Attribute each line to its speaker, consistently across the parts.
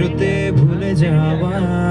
Speaker 1: 저 때보내 잡아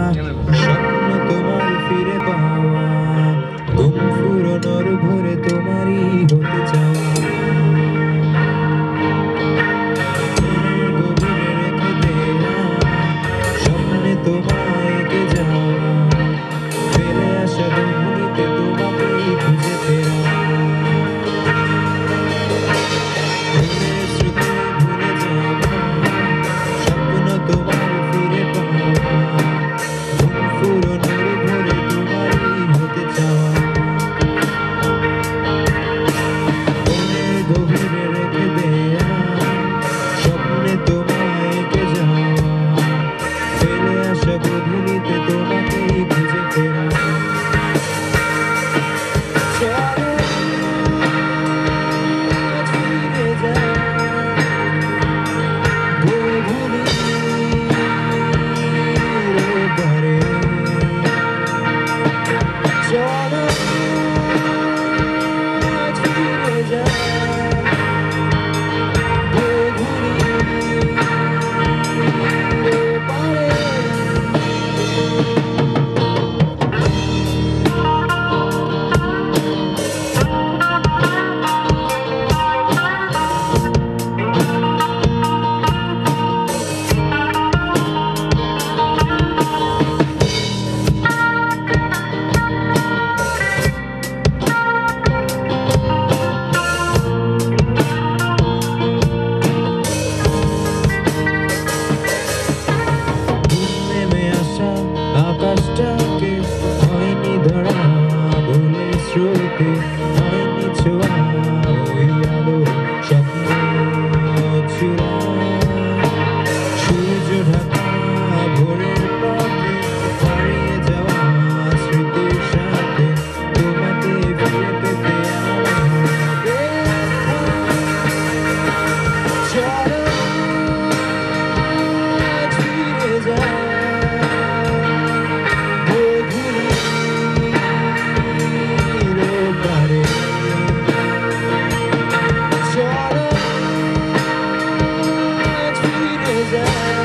Speaker 1: Yeah.